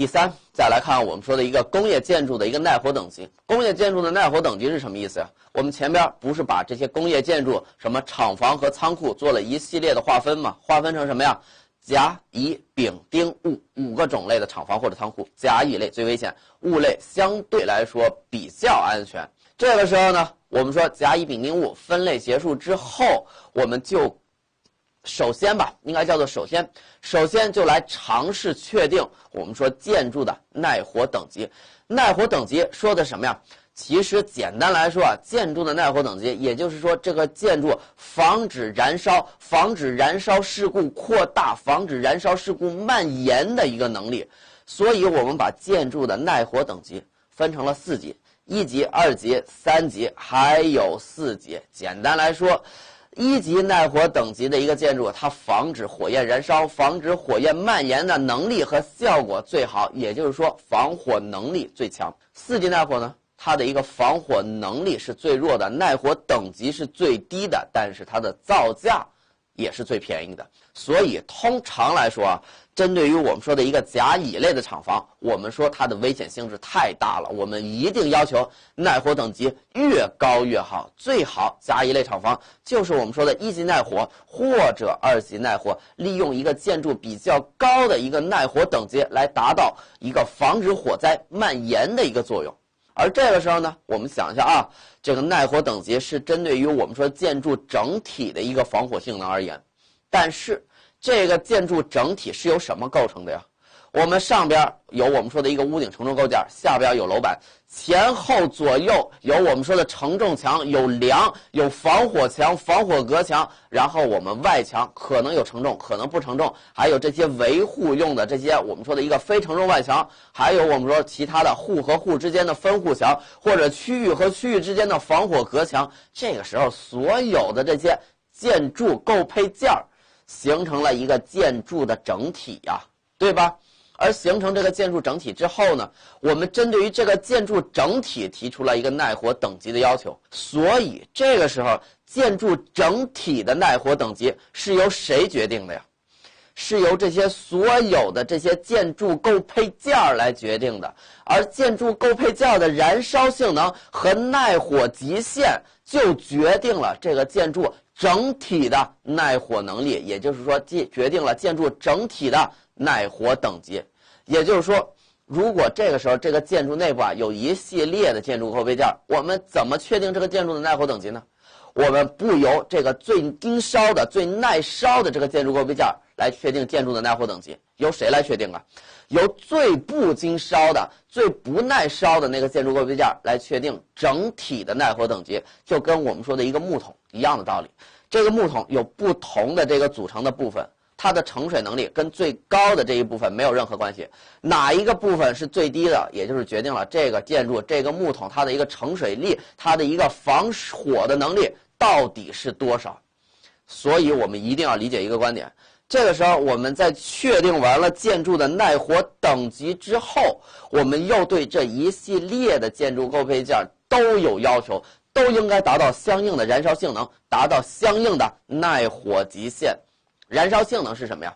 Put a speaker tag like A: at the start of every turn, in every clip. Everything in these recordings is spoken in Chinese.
A: 第三，再来看我们说的一个工业建筑的一个耐火等级。工业建筑的耐火等级是什么意思呀？我们前边不是把这些工业建筑，什么厂房和仓库做了一系列的划分吗？划分成什么呀？甲、乙、丙、丁、戊五个种类的厂房或者仓库。甲、乙类最危险，戊类相对来说比较安全。这个时候呢，我们说甲、乙、丙、丁、戊分类结束之后，我们就。首先吧，应该叫做首先，首先就来尝试确定我们说建筑的耐火等级。耐火等级说的什么呀？其实简单来说啊，建筑的耐火等级，也就是说这个建筑防止燃烧、防止燃烧事故扩大、防止燃烧事故蔓延的一个能力。所以我们把建筑的耐火等级分成了四级：一级、二级、三级，还有四级。简单来说。一级耐火等级的一个建筑，它防止火焰燃烧、防止火焰蔓延的能力和效果最好，也就是说防火能力最强。四级耐火呢，它的一个防火能力是最弱的，耐火等级是最低的，但是它的造价也是最便宜的。所以通常来说啊。针对于我们说的一个甲乙类的厂房，我们说它的危险性质太大了，我们一定要求耐火等级越高越好，最好甲乙类厂房就是我们说的一级耐火或者二级耐火，利用一个建筑比较高的一个耐火等级来达到一个防止火灾蔓延的一个作用。而这个时候呢，我们想一下啊，这个耐火等级是针对于我们说建筑整体的一个防火性能而言，但是。这个建筑整体是由什么构成的呀？我们上边有我们说的一个屋顶承重构件，下边有楼板，前后左右有我们说的承重墙，有梁，有防火墙、防火隔墙，然后我们外墙可能有承重，可能不承重，还有这些维护用的这些我们说的一个非承重外墙，还有我们说其他的户和户之间的分户墙，或者区域和区域之间的防火隔墙。这个时候，所有的这些建筑构配件儿。形成了一个建筑的整体呀，对吧？而形成这个建筑整体之后呢，我们针对于这个建筑整体提出了一个耐火等级的要求。所以这个时候，建筑整体的耐火等级是由谁决定的呀？是由这些所有的这些建筑构配件来决定的。而建筑构配件的燃烧性能和耐火极限，就决定了这个建筑。整体的耐火能力，也就是说，决决定了建筑整体的耐火等级。也就是说，如果这个时候这个建筑内部啊有一系列的建筑构配件，我们怎么确定这个建筑的耐火等级呢？我们不由这个最经烧的、最耐烧的这个建筑构配件来确定建筑的耐火等级，由谁来确定啊？由最不经烧的、最不耐烧的那个建筑构配件来确定整体的耐火等级，就跟我们说的一个木桶一样的道理。这个木桶有不同的这个组成的部分，它的盛水能力跟最高的这一部分没有任何关系。哪一个部分是最低的，也就是决定了这个建筑这个木桶它的一个盛水力，它的一个防火的能力到底是多少。所以我们一定要理解一个观点：这个时候我们在确定完了建筑的耐火等级之后，我们又对这一系列的建筑构配件都有要求。都应该达到相应的燃烧性能，达到相应的耐火极限。燃烧性能是什么呀？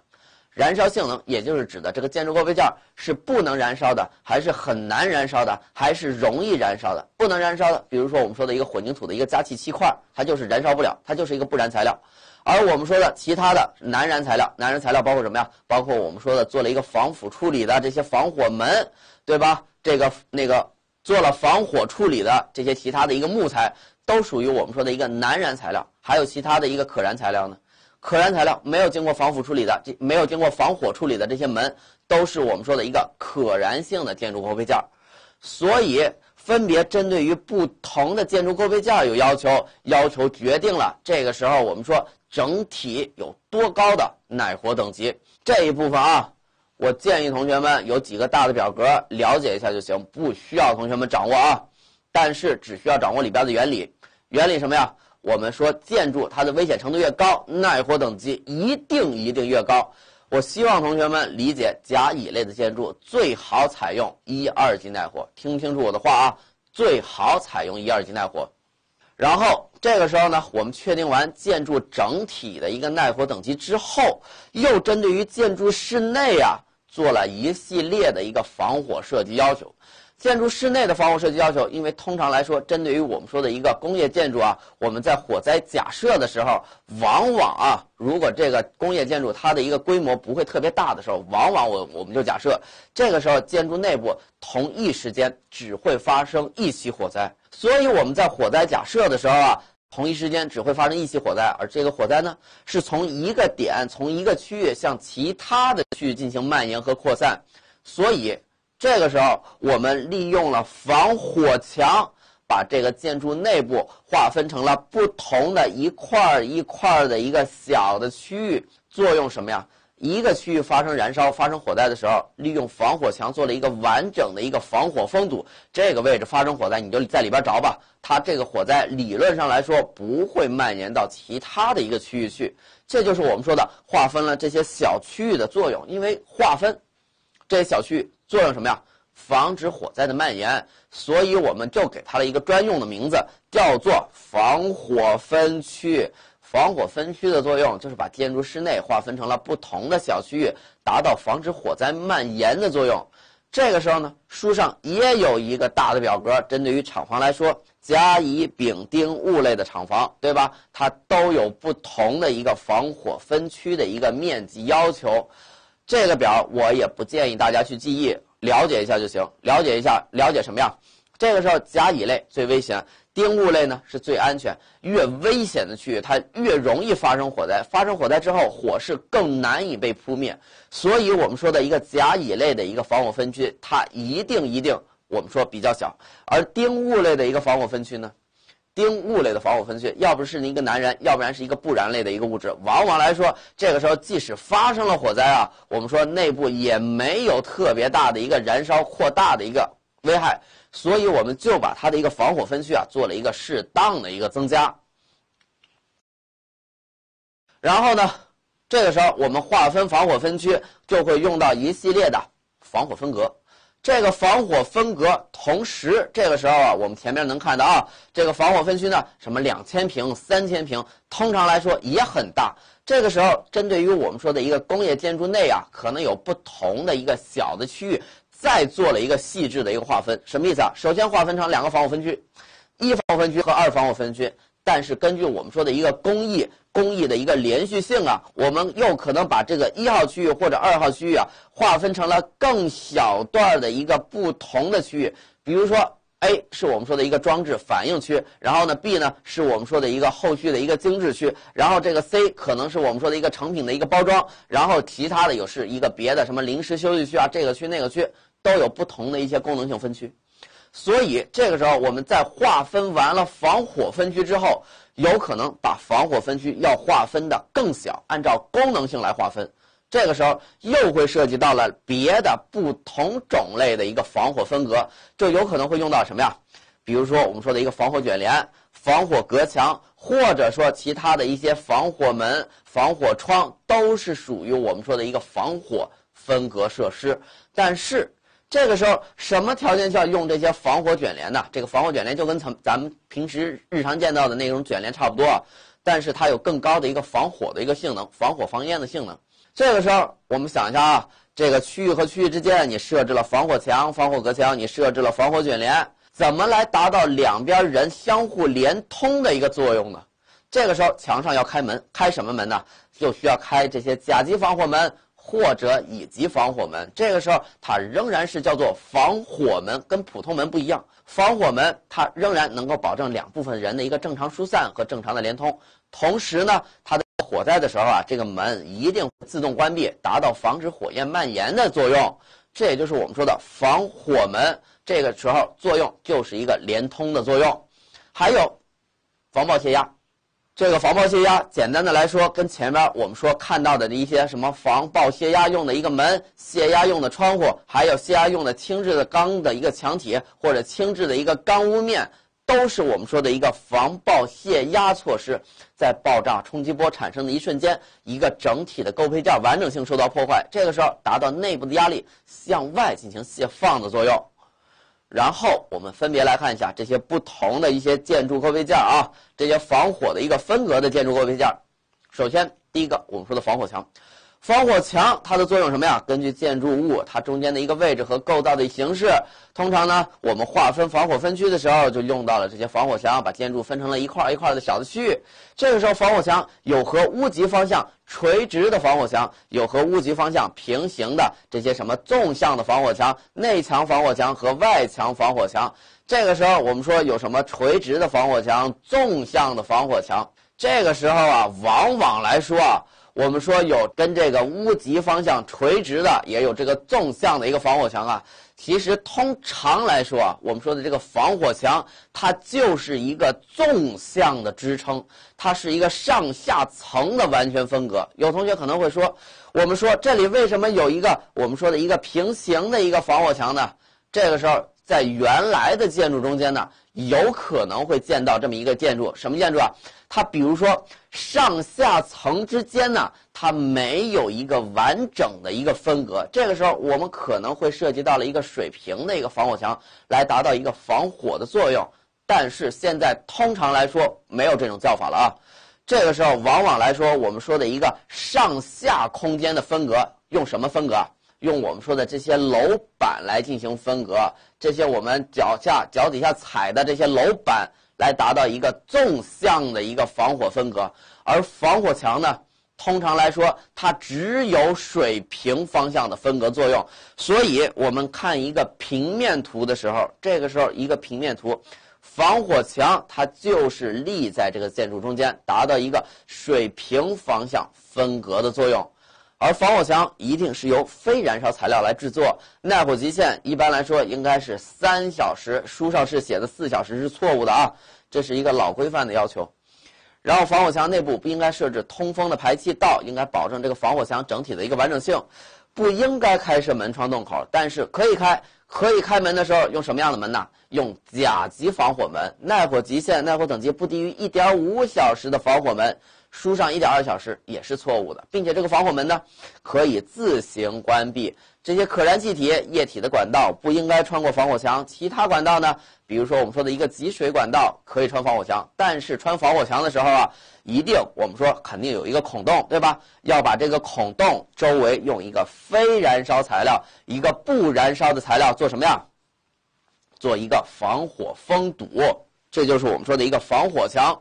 A: 燃烧性能也就是指的这个建筑构配件是不能燃烧的，还是很难燃烧的，还是容易燃烧的？不能燃烧的，比如说我们说的一个混凝土的一个加气气块，它就是燃烧不了，它就是一个不燃材料。而我们说的其他的难燃材料，难燃材料包括什么呀？包括我们说的做了一个防腐处理的这些防火门，对吧？这个那个。做了防火处理的这些其他的一个木材，都属于我们说的一个难燃材料。还有其他的一个可燃材料呢？可燃材料没有经过防腐处理的，这没有经过防火处理的这些门，都是我们说的一个可燃性的建筑构配件。所以，分别针对于不同的建筑构配件有要求，要求决定了这个时候我们说整体有多高的耐火等级。这一部分啊。我建议同学们有几个大的表格了解一下就行，不需要同学们掌握啊。但是只需要掌握里边的原理。原理什么呀？我们说建筑它的危险程度越高，耐火等级一定一定越高。我希望同学们理解甲乙类的建筑最好采用一二级耐火。听清楚我的话啊，最好采用一二级耐火。然后这个时候呢，我们确定完建筑整体的一个耐火等级之后，又针对于建筑室内啊。做了一系列的一个防火设计要求。建筑室内的防火设计要求，因为通常来说，针对于我们说的一个工业建筑啊，我们在火灾假设的时候，往往啊，如果这个工业建筑它的一个规模不会特别大的时候，往往我我们就假设，这个时候建筑内部同一时间只会发生一起火灾，所以我们在火灾假设的时候啊，同一时间只会发生一起火灾，而这个火灾呢，是从一个点从一个区域向其他的区域进行蔓延和扩散，所以。这个时候，我们利用了防火墙，把这个建筑内部划分成了不同的一块儿一块儿的一个小的区域。作用什么呀？一个区域发生燃烧、发生火灾的时候，利用防火墙做了一个完整的一个防火封堵。这个位置发生火灾，你就在里边着吧。它这个火灾理论上来说不会蔓延到其他的一个区域去。这就是我们说的划分了这些小区域的作用。因为划分这些小区域。作用什么呀？防止火灾的蔓延，所以我们就给它了一个专用的名字，叫做防火分区。防火分区的作用就是把建筑室内划分成了不同的小区域，达到防止火灾蔓延的作用。这个时候呢，书上也有一个大的表格，针对于厂房来说，甲、乙、丙、丁、戊类的厂房，对吧？它都有不同的一个防火分区的一个面积要求。这个表我也不建议大家去记忆，了解一下就行。了解一下，了解什么呀？这个时候甲乙类最危险，丁戊类呢是最安全。越危险的区域，它越容易发生火灾。发生火灾之后，火势更难以被扑灭。所以我们说的一个甲乙类的一个防火分区，它一定一定我们说比较小。而丁戊类的一个防火分区呢？丁戊类的防火分区，要不是一个男人，要不然是一个不燃类的一个物质。往往来说，这个时候即使发生了火灾啊，我们说内部也没有特别大的一个燃烧扩大的一个危害，所以我们就把它的一个防火分区啊做了一个适当的一个增加。然后呢，这个时候我们划分防火分区就会用到一系列的防火分隔。这个防火分隔，同时这个时候啊，我们前面能看到啊，这个防火分区呢，什么两千平、三千平，通常来说也很大。这个时候，针对于我们说的一个工业建筑内啊，可能有不同的一个小的区域，再做了一个细致的一个划分。什么意思啊？首先划分成两个防火分区，一防火分区和二防火分区。但是根据我们说的一个工艺工艺的一个连续性啊，我们又可能把这个一号区域或者二号区域啊划分成了更小段的一个不同的区域。比如说 A 是我们说的一个装置反应区，然后呢 B 呢是我们说的一个后续的一个精致区，然后这个 C 可能是我们说的一个成品的一个包装，然后其他的有是一个别的什么临时休息区啊，这个区那个区都有不同的一些功能性分区。所以这个时候，我们在划分完了防火分区之后，有可能把防火分区要划分的更小，按照功能性来划分。这个时候又会涉及到了别的不同种类的一个防火分隔，就有可能会用到什么呀？比如说我们说的一个防火卷帘、防火隔墙，或者说其他的一些防火门、防火窗，都是属于我们说的一个防火分隔设施。但是。这个时候，什么条件下用这些防火卷帘呢？这个防火卷帘就跟咱咱们平时日常见到的那种卷帘差不多，但是它有更高的一个防火的一个性能，防火防烟的性能。这个时候，我们想一下啊，这个区域和区域之间，你设置了防火墙、防火隔墙，你设置了防火卷帘，怎么来达到两边人相互连通的一个作用呢？这个时候，墙上要开门，开什么门呢？就需要开这些甲级防火门。或者乙级防火门，这个时候它仍然是叫做防火门，跟普通门不一样。防火门它仍然能够保证两部分人的一个正常疏散和正常的连通，同时呢，它的火灾的时候啊，这个门一定自动关闭，达到防止火焰蔓延的作用。这也就是我们说的防火门，这个时候作用就是一个连通的作用。还有防爆泄压。这个防爆泄压，简单的来说，跟前面我们说看到的一些什么防爆泄压用的一个门、泄压用的窗户，还有泄压用的轻质的钢的一个墙体或者轻质的一个钢屋面，都是我们说的一个防爆泄压措施。在爆炸冲击波产生的一瞬间，一个整体的构配件完整性受到破坏，这个时候达到内部的压力向外进行泄放的作用。然后我们分别来看一下这些不同的一些建筑构配件啊，这些防火的一个分隔的建筑构配件。首先，第一个我们说的防火墙，防火墙它的作用什么呀？根据建筑物它中间的一个位置和构造的形式，通常呢，我们划分防火分区的时候就用到了这些防火墙，把建筑分成了一块一块的小的区域。这个时候，防火墙有和屋脊方向垂直的防火墙，有和屋脊方向平行的这些什么纵向的防火墙、内墙防火墙和外墙防火墙。这个时候，我们说有什么垂直的防火墙、纵向的防火墙。这个时候啊，往往来说啊。我们说有跟这个屋脊方向垂直的，也有这个纵向的一个防火墙啊。其实通常来说啊，我们说的这个防火墙，它就是一个纵向的支撑，它是一个上下层的完全分隔。有同学可能会说，我们说这里为什么有一个我们说的一个平行的一个防火墙呢？这个时候在原来的建筑中间呢，有可能会见到这么一个建筑，什么建筑啊？它比如说上下层之间呢，它没有一个完整的一个分隔，这个时候我们可能会涉及到了一个水平的一个防火墙，来达到一个防火的作用。但是现在通常来说没有这种叫法了啊，这个时候往往来说我们说的一个上下空间的分隔，用什么分隔？用我们说的这些楼板来进行分隔，这些我们脚下脚底下踩的这些楼板。来达到一个纵向的一个防火分隔，而防火墙呢，通常来说它只有水平方向的分隔作用。所以，我们看一个平面图的时候，这个时候一个平面图，防火墙它就是立在这个建筑中间，达到一个水平方向分隔的作用。而防火墙一定是由非燃烧材料来制作，耐火极限一般来说应该是三小时，书上是写的四小时是错误的啊，这是一个老规范的要求。然后防火墙内部不应该设置通风的排气道，应该保证这个防火墙整体的一个完整性，不应该开设门窗洞口，但是可以开，可以开门的时候用什么样的门呢？用甲级防火门，耐火极限、耐火等级不低于一点五小时的防火门。书上一点二小时也是错误的，并且这个防火门呢，可以自行关闭。这些可燃气体、液体的管道不应该穿过防火墙。其他管道呢，比如说我们说的一个集水管道可以穿防火墙，但是穿防火墙的时候啊，一定我们说肯定有一个孔洞，对吧？要把这个孔洞周围用一个非燃烧材料、一个不燃烧的材料做什么呀？做一个防火封堵，这就是我们说的一个防火墙。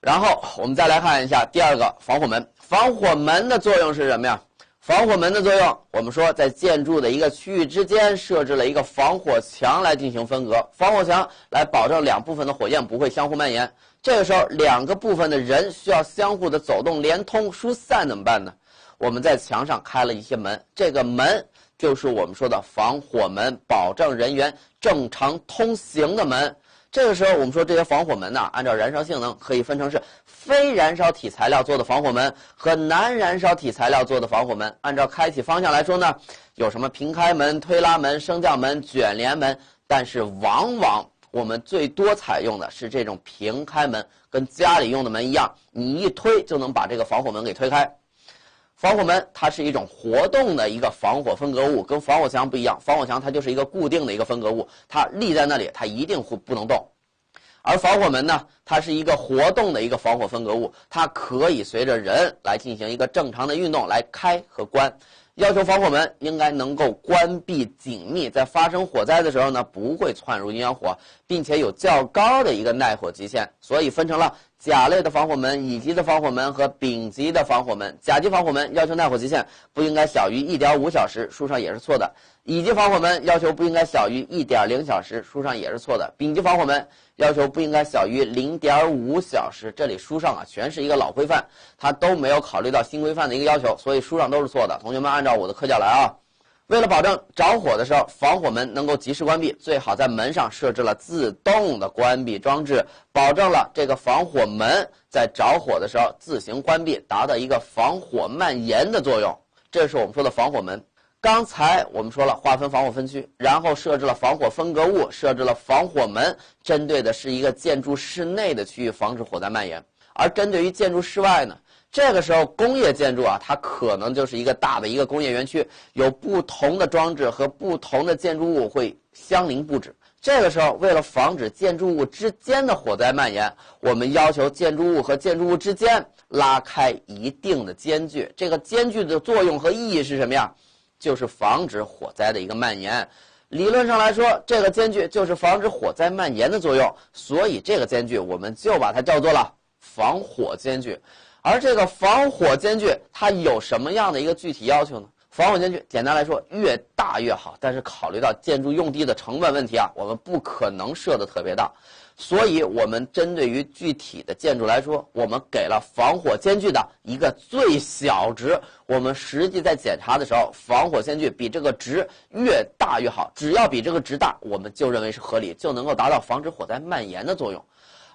A: 然后我们再来看一下第二个防火门。防火门的作用是什么呀？防火门的作用，我们说在建筑的一个区域之间设置了一个防火墙来进行分隔。防火墙来保证两部分的火焰不会相互蔓延。这个时候，两个部分的人需要相互的走动连通疏散怎么办呢？我们在墙上开了一些门，这个门就是我们说的防火门，保证人员正常通行的门。这个时候，我们说这些防火门呢，按照燃烧性能可以分成是非燃烧体材料做的防火门和难燃烧体材料做的防火门。按照开启方向来说呢，有什么平开门、推拉门、升降门、卷帘门，但是往往我们最多采用的是这种平开门，跟家里用的门一样，你一推就能把这个防火门给推开。防火门它是一种活动的一个防火分隔物，跟防火墙不一样。防火墙它就是一个固定的一个分隔物，它立在那里，它一定会不能动。而防火门呢，它是一个活动的一个防火分隔物，它可以随着人来进行一个正常的运动来开和关。要求防火门应该能够关闭紧密，在发生火灾的时候呢，不会窜入引火，并且有较高的一个耐火极限，所以分成了甲类的防火门、乙级的防火门和丙级的防火门。甲级防火门要求耐火极限不应该小于一点五小时，书上也是错的。乙级防火门要求不应该小于一点零小时，书上也是错的。丙级防火门要求不应该小于零点五小时，这里书上啊全是一个老规范，它都没有考虑到新规范的一个要求，所以书上都是错的。同学们按照我的课件来啊。为了保证着火的时候防火门能够及时关闭，最好在门上设置了自动的关闭装置，保证了这个防火门在着火的时候自行关闭，达到一个防火蔓延的作用。这是我们说的防火门。刚才我们说了划分防火分区，然后设置了防火分隔物，设置了防火门，针对的是一个建筑室内的区域，防止火灾蔓延。而针对于建筑室外呢，这个时候工业建筑啊，它可能就是一个大的一个工业园区，有不同的装置和不同的建筑物会相邻布置。这个时候，为了防止建筑物之间的火灾蔓延，我们要求建筑物和建筑物之间拉开一定的间距。这个间距的作用和意义是什么呀？就是防止火灾的一个蔓延。理论上来说，这个间距就是防止火灾蔓延的作用。所以，这个间距我们就把它叫做了防火间距。而这个防火间距它有什么样的一个具体要求呢？防火间距简单来说，越大越好。但是考虑到建筑用地的成本问题啊，我们不可能设的特别大，所以我们针对于具体的建筑来说，我们给了防火间距的一个最小值。我们实际在检查的时候，防火间距比这个值越大越好。只要比这个值大，我们就认为是合理，就能够达到防止火灾蔓延的作用。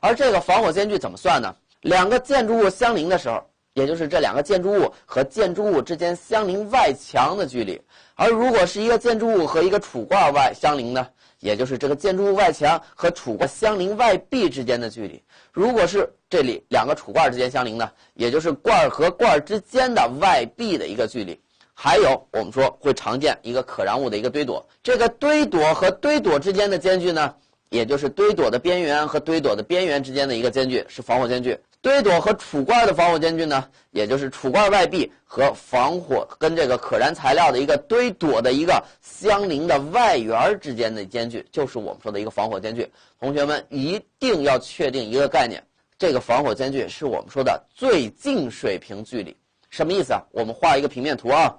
A: 而这个防火间距怎么算呢？两个建筑物相邻的时候。也就是这两个建筑物和建筑物之间相邻外墙的距离，而如果是一个建筑物和一个储罐外相邻呢，也就是这个建筑物外墙和储罐相邻外壁之间的距离。如果是这里两个储罐之间相邻呢，也就是罐和罐之间的外壁的一个距离。还有我们说会常见一个可燃物的一个堆垛，这个堆垛和堆垛之间的间距呢，也就是堆垛的边缘和堆垛的边缘之间的一个间距是防火间距。堆垛和储罐的防火间距呢，也就是储罐外壁和防火跟这个可燃材料的一个堆垛的一个相邻的外缘之间的间距，就是我们说的一个防火间距。同学们一定要确定一个概念，这个防火间距是我们说的最近水平距离。什么意思啊？我们画一个平面图啊，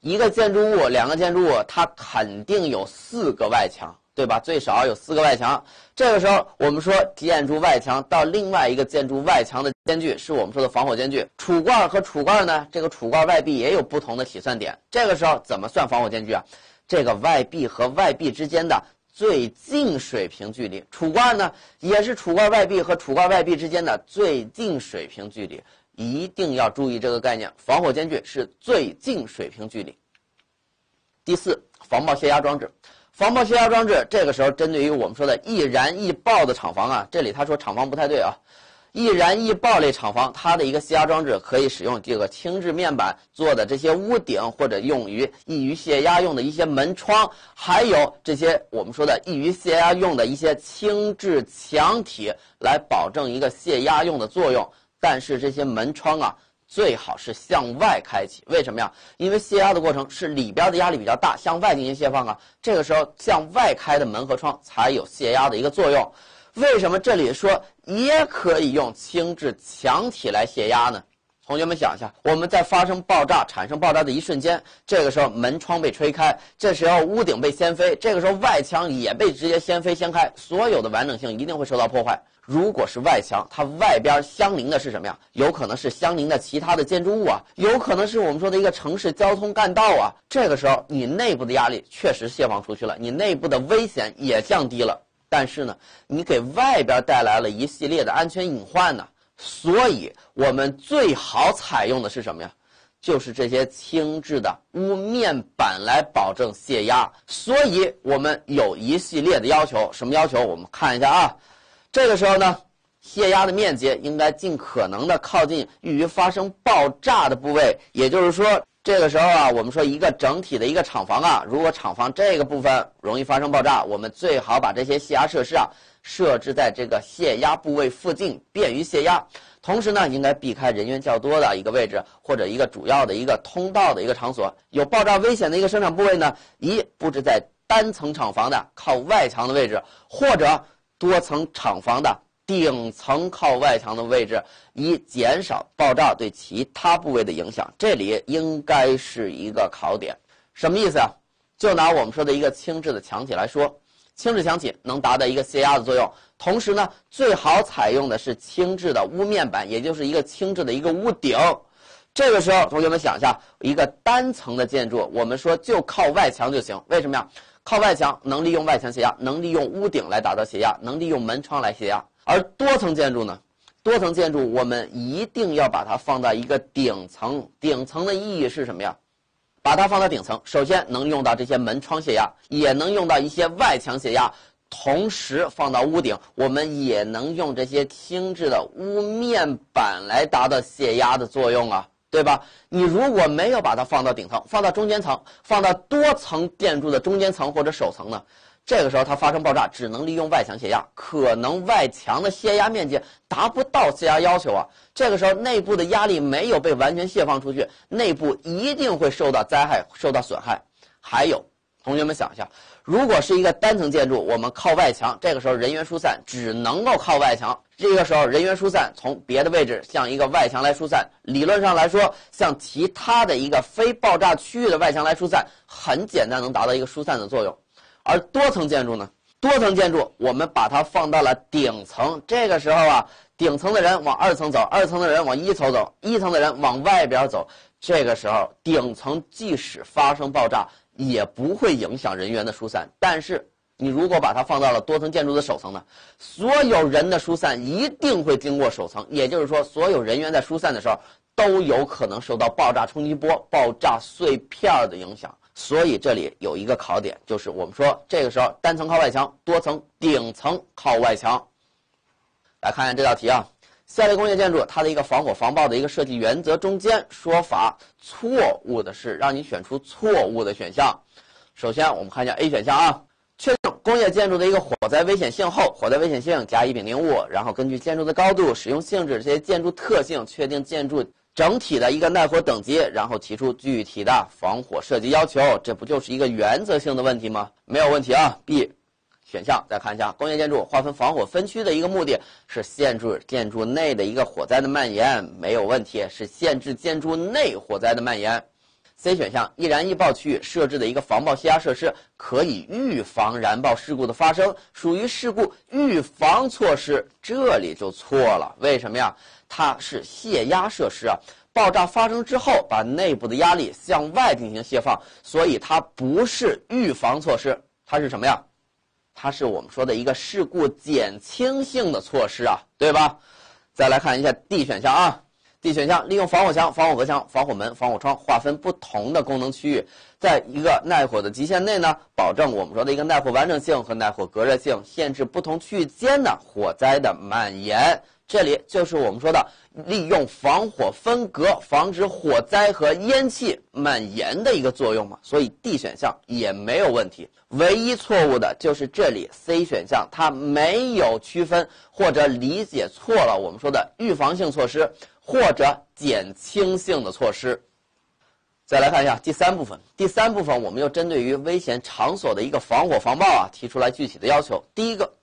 A: 一个建筑物，两个建筑物，它肯定有四个外墙。对吧？最少有四个外墙。这个时候，我们说建筑外墙到另外一个建筑外墙的间距，是我们说的防火间距。储罐和储罐呢，这个储罐外壁也有不同的起算点。这个时候怎么算防火间距啊？这个外壁和外壁之间的最近水平距离。储罐呢，也是储罐外壁和储罐外壁之间的最近水平距离。一定要注意这个概念，防火间距是最近水平距离。第四，防爆泄压装置。防爆泄压装置，这个时候针对于我们说的易燃易爆的厂房啊，这里他说厂房不太对啊，易燃易爆类厂房，它的一个泄压装置可以使用这个轻质面板做的这些屋顶，或者用于易于泄压用的一些门窗，还有这些我们说的易于泄压用的一些轻质墙体，来保证一个泄压用的作用。但是这些门窗啊。最好是向外开启，为什么呀？因为泄压的过程是里边的压力比较大，向外进行泄放啊。这个时候向外开的门和窗才有泄压的一个作用。为什么这里说也可以用轻质墙体来泄压呢？同学们想一下，我们在发生爆炸、产生爆炸的一瞬间，这个时候门窗被吹开，这时候屋顶被掀飞，这个时候外墙也被直接掀飞掀开，所有的完整性一定会受到破坏。如果是外墙，它外边相邻的是什么呀？有可能是相邻的其他的建筑物啊，有可能是我们说的一个城市交通干道啊。这个时候，你内部的压力确实泄放出去了，你内部的危险也降低了。但是呢，你给外边带来了一系列的安全隐患呢。所以，我们最好采用的是什么呀？就是这些轻质的屋面板来保证泄压。所以我们有一系列的要求，什么要求？我们看一下啊。这个时候呢，泄压的面积应该尽可能的靠近易于发生爆炸的部位。也就是说，这个时候啊，我们说一个整体的一个厂房啊，如果厂房这个部分容易发生爆炸，我们最好把这些泄压设施啊设置在这个泄压部位附近，便于泄压。同时呢，应该避开人员较多的一个位置，或者一个主要的一个通道的一个场所。有爆炸危险的一个生产部位呢，一布置在单层厂房的靠外墙的位置，或者。多层厂房的顶层靠外墙的位置，以减少爆炸对其他部位的影响。这里应该是一个考点，什么意思啊？就拿我们说的一个轻质的墙体来说，轻质墙体能达到一个泄压的作用，同时呢，最好采用的是轻质的屋面板，也就是一个轻质的一个屋顶。这个时候，同学们想一下，一个单层的建筑，我们说就靠外墙就行，为什么呀？靠外墙能利用外墙泄压，能利用屋顶来达到泄压，能利用门窗来泄压。而多层建筑呢？多层建筑我们一定要把它放到一个顶层。顶层的意义是什么呀？把它放到顶层，首先能用到这些门窗泄压，也能用到一些外墙泄压，同时放到屋顶，我们也能用这些轻质的屋面板来达到泄压的作用啊。对吧？你如果没有把它放到顶层，放到中间层，放到多层建筑的中间层或者首层呢？这个时候它发生爆炸，只能利用外墙泄压，可能外墙的泄压面积达不到泄压要求啊。这个时候内部的压力没有被完全泄放出去，内部一定会受到灾害、受到损害。还有，同学们想一下，如果是一个单层建筑，我们靠外墙，这个时候人员疏散只能够靠外墙。这个时候人员疏散从别的位置向一个外墙来疏散，理论上来说，向其他的一个非爆炸区域的外墙来疏散，很简单能达到一个疏散的作用。而多层建筑呢？多层建筑我们把它放到了顶层，这个时候啊。顶层的人往二层走，二层的人往一层走，一层的人往外边走。这个时候，顶层即使发生爆炸，也不会影响人员的疏散。但是，你如果把它放到了多层建筑的首层呢？所有人的疏散一定会经过首层，也就是说，所有人员在疏散的时候都有可能受到爆炸冲击波、爆炸碎片的影响。所以这里有一个考点，就是我们说这个时候单层靠外墙，多层顶层靠外墙。来看看这道题啊，下列工业建筑它的一个防火防爆的一个设计原则中间说法错误的是，让你选出错误的选项。首先我们看一下 A 选项啊，确定工业建筑的一个火灾危险性后，火灾危险性甲乙丙丁戊，然后根据建筑的高度、使用性质这些建筑特性，确定建筑整体的一个耐火等级，然后提出具体的防火设计要求。这不就是一个原则性的问题吗？没有问题啊，B。选项再看一下，工业建筑划分防火分区的一个目的是限制建筑内的一个火灾的蔓延，没有问题，是限制建筑内火灾的蔓延。C 选项，易燃易爆区域设置的一个防爆泄压设施，可以预防燃爆事故的发生，属于事故预防措施。这里就错了，为什么呀？它是泄压设施啊，爆炸发生之后，把内部的压力向外进行泄放，所以它不是预防措施，它是什么呀？它是我们说的一个事故减轻性的措施啊，对吧？再来看一下 D 选项啊，D 选项利用防火墙、防火隔墙、防火门、防火窗划分不同的功能区域，在一个耐火的极限内呢，保证我们说的一个耐火完整性和耐火隔热性，限制不同区域间的火灾的蔓延。这里就是我们说的利用防火分隔，防止火灾和烟气蔓延的一个作用嘛。所以 D 选项也没有问题。唯一错误的就是这里 C 选项，它没有区分或者理解错了我们说的预防性措施或者减轻性的措施。再来看一下第三部分，第三部分我们又针对于危险场所的一个防火防爆啊，提出来具体的要求。第一个。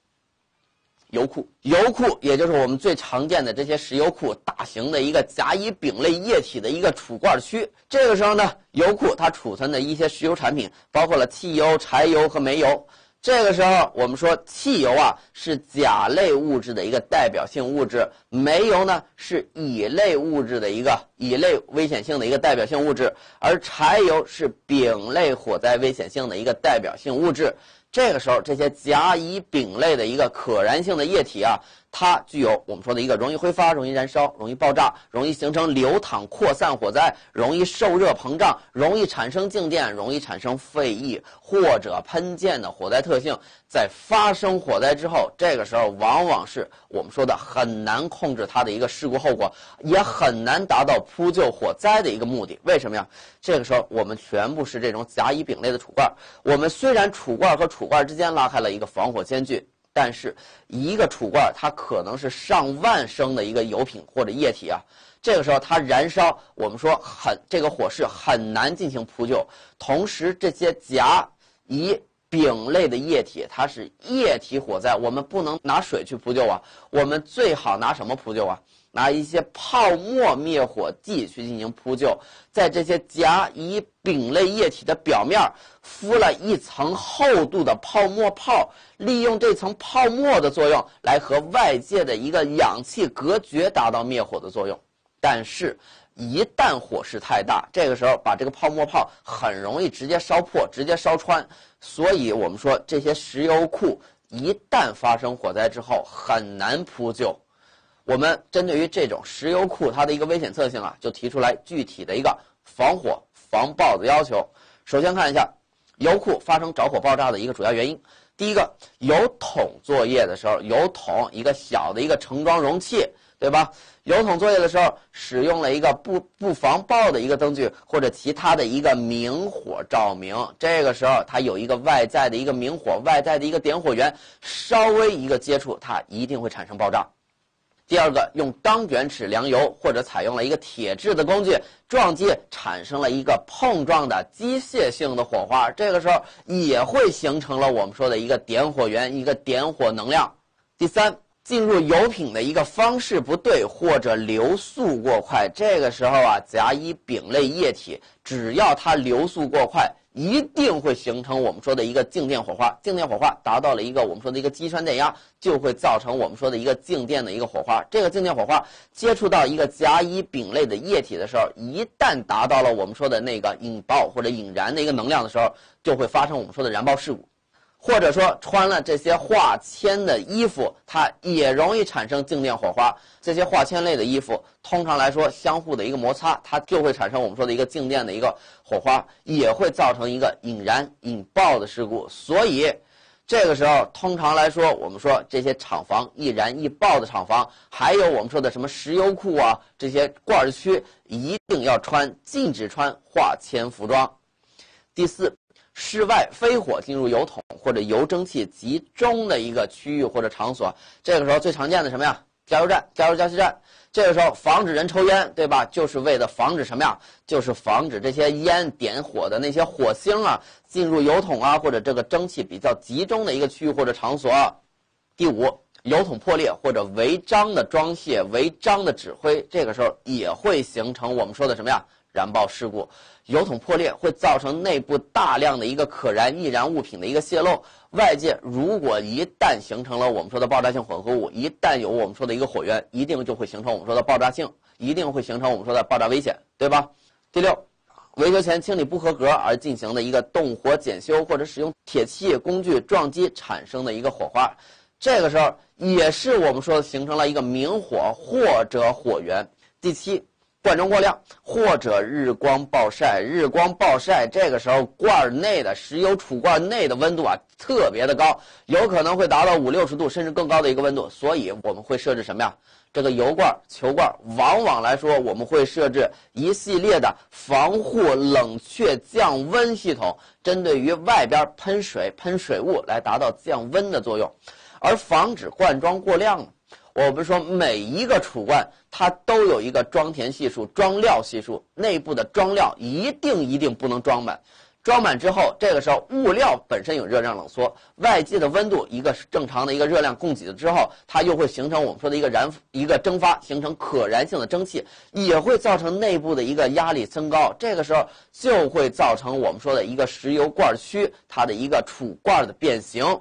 A: 油库，油库也就是我们最常见的这些石油库，大型的一个甲乙丙类液体的一个储罐区。这个时候呢，油库它储存的一些石油产品，包括了汽油、柴油和煤油。这个时候，我们说汽油啊是甲类物质的一个代表性物质，煤油呢是乙类物质的一个乙类危险性的一个代表性物质，而柴油是丙类火灾危险性的一个代表性物质。这个时候，这些甲乙丙类的一个可燃性的液体啊。它具有我们说的一个容易挥发、容易燃烧、容易爆炸、容易形成流淌扩散火灾、容易受热膨胀、容易产生静电、容易产生沸溢或者喷溅的火灾特性。在发生火灾之后，这个时候往往是我们说的很难控制它的一个事故后果，也很难达到扑救火灾的一个目的。为什么呀？这个时候我们全部是这种甲乙丙类的储罐，我们虽然储罐和储罐之间拉开了一个防火间距。但是，一个储罐它可能是上万升的一个油品或者液体啊，这个时候它燃烧，我们说很这个火势很难进行扑救。同时，这些甲、乙、丙类的液体，它是液体火灾，我们不能拿水去扑救啊，我们最好拿什么扑救啊？拿一些泡沫灭火剂去进行扑救，在这些甲、乙、丙类液体的表面敷了一层厚度的泡沫泡，利用这层泡沫的作用来和外界的一个氧气隔绝，达到灭火的作用。但是，一旦火势太大，这个时候把这个泡沫泡很容易直接烧破、直接烧穿。所以我们说，这些石油库一旦发生火灾之后，很难扑救。我们针对于这种石油库它的一个危险特性啊，就提出来具体的一个防火防爆的要求。首先看一下油库发生着火爆炸的一个主要原因。第一个，油桶作业的时候，油桶一个小的一个盛装容器，对吧？油桶作业的时候使用了一个不不防爆的一个灯具或者其他的一个明火照明，这个时候它有一个外在的一个明火，外在的一个点火源，稍微一个接触，它一定会产生爆炸。第二个，用钢卷尺量油，或者采用了一个铁质的工具撞击，产生了一个碰撞的机械性的火花，这个时候也会形成了我们说的一个点火源，一个点火能量。第三。进入油品的一个方式不对，或者流速过快，这个时候啊，甲乙丙类液体只要它流速过快，一定会形成我们说的一个静电火花。静电火花达到了一个我们说的一个击穿电压，就会造成我们说的一个静电的一个火花。这个静电火花接触到一个甲乙丙类的液体的时候，一旦达到了我们说的那个引爆或者引燃的一个能量的时候，就会发生我们说的燃爆事故。或者说穿了这些化纤的衣服，它也容易产生静电火花。这些化纤类的衣服，通常来说相互的一个摩擦，它就会产生我们说的一个静电的一个火花，也会造成一个引燃引爆的事故。所以，这个时候通常来说，我们说这些厂房易燃易爆的厂房，还有我们说的什么石油库啊，这些罐区一定要穿禁止穿化纤服装。第四。室外飞火进入油桶或者油蒸气集中的一个区域或者场所，这个时候最常见的什么呀？加油站、加油加气站。这个时候防止人抽烟，对吧？就是为了防止什么呀？就是防止这些烟点火的那些火星啊进入油桶啊或者这个蒸汽比较集中的一个区域或者场所。第五，油桶破裂或者违章的装卸、违章的指挥，这个时候也会形成我们说的什么呀？燃爆事故。油桶破裂会造成内部大量的一个可燃易燃物品的一个泄漏，外界如果一旦形成了我们说的爆炸性混合物，一旦有我们说的一个火源，一定就会形成我们说的爆炸性，一定会形成我们说的爆炸危险，对吧？第六，维修前清理不合格而进行的一个动火检修或者使用铁器工具撞击产生的一个火花，这个时候也是我们说的形成了一个明火或者火源。第七。灌装过量或者日光暴晒，日光暴晒，这个时候罐内的石油储罐内的温度啊特别的高，有可能会达到五六十度甚至更高的一个温度，所以我们会设置什么呀？这个油罐、球罐，往往来说我们会设置一系列的防护冷却降温系统，针对于外边喷水、喷水雾来达到降温的作用，而防止灌装过量呢。我们说每一个储罐它都有一个装填系数、装料系数，内部的装料一定一定不能装满。装满之后，这个时候物料本身有热量冷缩，外界的温度一个正常的一个热量供给了之后，它又会形成我们说的一个燃一个蒸发，形成可燃性的蒸汽，也会造成内部的一个压力增高。这个时候就会造成我们说的一个石油罐区它的一个储罐的变形。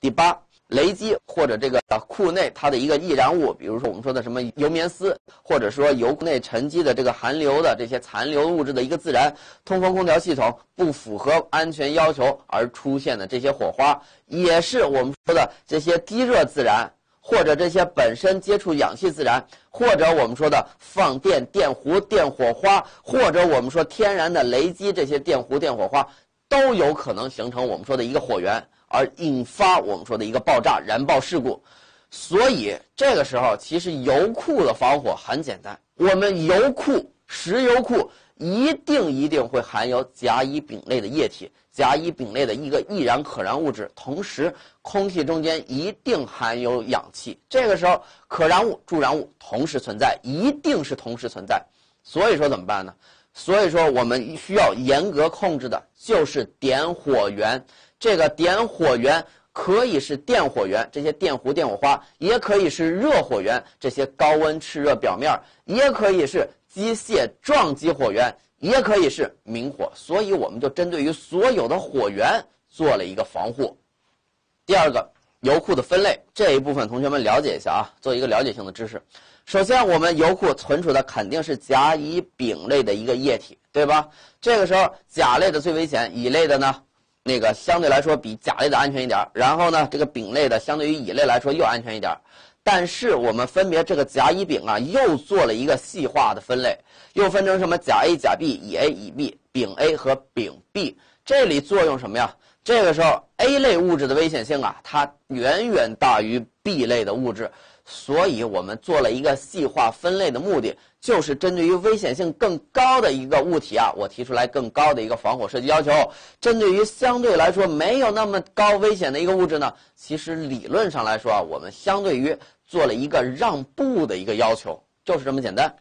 A: 第八。雷击或者这个库内它的一个易燃物，比如说我们说的什么油棉丝，或者说油内沉积的这个含硫的这些残留物质的一个自燃，通风空调系统不符合安全要求而出现的这些火花，也是我们说的这些低热自燃，或者这些本身接触氧气自燃，或者我们说的放电电弧电火花，或者我们说天然的雷击这些电弧电火花，都有可能形成我们说的一个火源。而引发我们说的一个爆炸燃爆事故，所以这个时候其实油库的防火很简单，我们油库石油库一定一定会含有甲乙丙类的液体，甲乙丙类的一个易燃可燃物质，同时空气中间一定含有氧气，这个时候可燃物助燃物同时存在，一定是同时存在，所以说怎么办呢？所以说我们需要严格控制的就是点火源。这个点火源可以是电火源，这些电弧、电火花，也可以是热火源，这些高温炽热表面，也可以是机械撞击火源，也可以是明火。所以，我们就针对于所有的火源做了一个防护。第二个，油库的分类这一部分，同学们了解一下啊，做一个了解性的知识。首先，我们油库存储的肯定是甲、乙、丙类的一个液体，对吧？这个时候，甲类的最危险，乙类的呢？那个相对来说比甲类的安全一点然后呢，这个丙类的相对于乙类来说又安全一点但是我们分别这个甲乙丙啊，又做了一个细化的分类，又分成什么甲 A、甲 B、乙 A、乙 B、丙 A 和丙 B。这里作用什么呀？这个时候 A 类物质的危险性啊，它远远大于 B 类的物质。所以我们做了一个细化分类的目的，就是针对于危险性更高的一个物体啊，我提出来更高的一个防火设计要求。针对于相对来说没有那么高危险的一个物质呢，其实理论上来说啊，我们相对于做了一个让步的一个要求，就是这么简单。